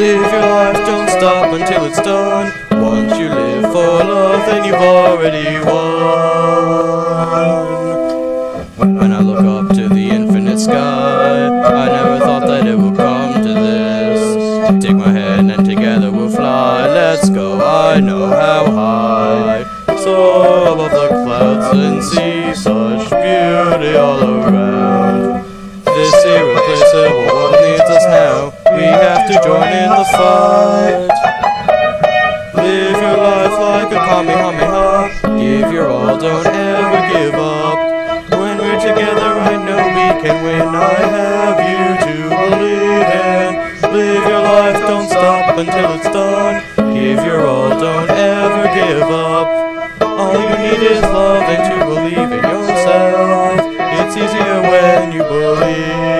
Live your life, don't stop until it's done. Once you live for love, then you've already won. When I look up to the infinite sky, I never thought that it would come to this. Take my hand and together we'll fly. Let's go, I know how high. Above and see such beauty all around. This irreplaceable world needs us now. We have to join in the fight. Live your life like a Kamehameha. Give your all, don't ever give up. When we're together, I know we can win. I have you to believe in. Live your life, don't stop until it's done. Give your all, don't ever give up. It is lovely to believe in yourself. It's easier when you believe.